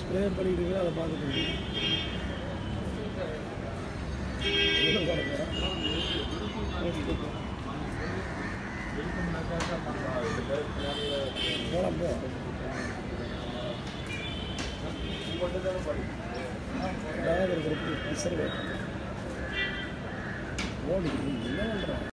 Spray பண்ணிட்டு அதை பார்த்துட்டு இருக்கீங்க எங்க போட போறா? போ. பேக் ஓடி என்ன பண்ணுறான்